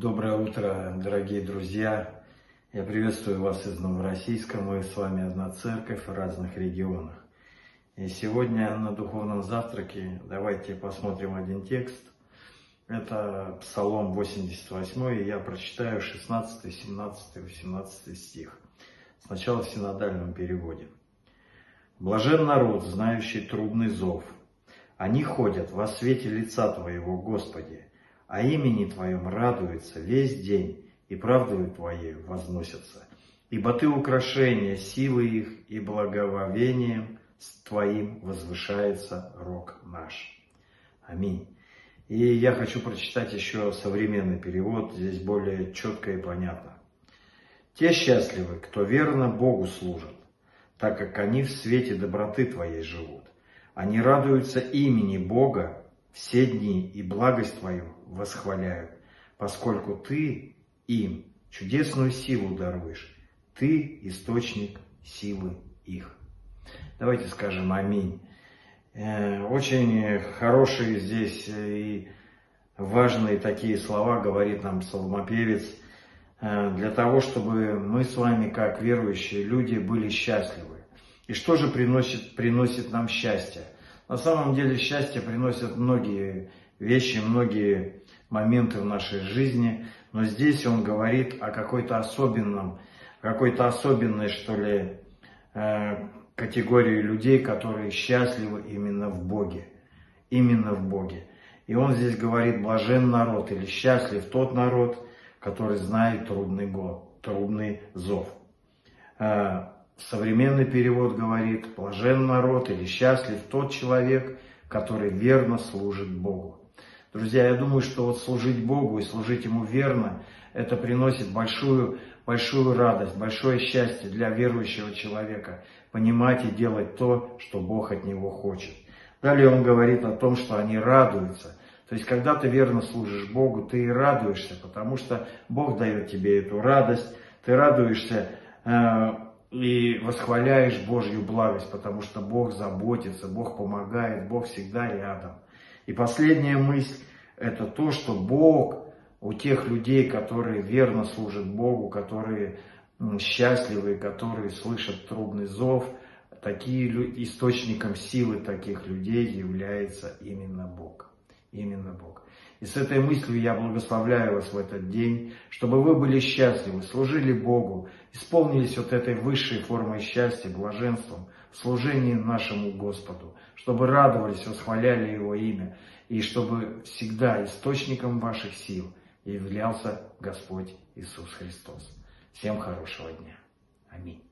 Доброе утро, дорогие друзья! Я приветствую вас из Новороссийска. Мы с вами одна церковь в разных регионах. И сегодня на духовном завтраке давайте посмотрим один текст. Это Псалом 88, и я прочитаю 16, 17, 18 стих. Сначала в синодальном переводе. «Блажен народ, знающий трудный зов. Они ходят во свете лица Твоего, Господи, а имени Твоем радуется весь день, и правдою Твоей возносятся. Ибо Ты украшение силы их, и благововением Твоим возвышается рог наш. Аминь. И я хочу прочитать еще современный перевод, здесь более четко и понятно. Те счастливы, кто верно Богу служит, так как они в свете доброты Твоей живут. Они радуются имени Бога все дни и благость Твою восхваляют, поскольку Ты им чудесную силу даруешь. Ты источник силы их. Давайте скажем аминь. Э, очень хорошие здесь и важные такие слова говорит нам псалмопевец э, для того, чтобы мы с вами, как верующие люди, были счастливы. И что же приносит, приносит нам счастье? На самом деле счастье приносят многие вещи, многие моменты в нашей жизни, но здесь он говорит о какой-то особенном, какой-то особенной, что ли, э, категории людей, которые счастливы именно в Боге. Именно в Боге. И он здесь говорит, блажен народ или счастлив тот народ, который знает трудный год, трудный зов. Современный перевод говорит, блажен народ или счастлив тот человек, который верно служит Богу. Друзья, я думаю, что вот служить Богу и служить Ему верно, это приносит большую, большую радость, большое счастье для верующего человека. Понимать и делать то, что Бог от него хочет. Далее он говорит о том, что они радуются. То есть, когда ты верно служишь Богу, ты и радуешься, потому что Бог дает тебе эту радость, ты радуешься э, и восхваляешь Божью благость, потому что Бог заботится, Бог помогает, Бог всегда рядом. И последняя мысль – это то, что Бог у тех людей, которые верно служат Богу, которые счастливы, которые слышат трудный зов, такие источником силы таких людей является именно Бог. Именно Бог. И с этой мыслью я благословляю вас в этот день, чтобы вы были счастливы, служили Богу, исполнились вот этой высшей формой счастья, блаженством, в служении нашему Господу, чтобы радовались, восхваляли Его имя, и чтобы всегда источником ваших сил являлся Господь Иисус Христос. Всем хорошего дня. Аминь.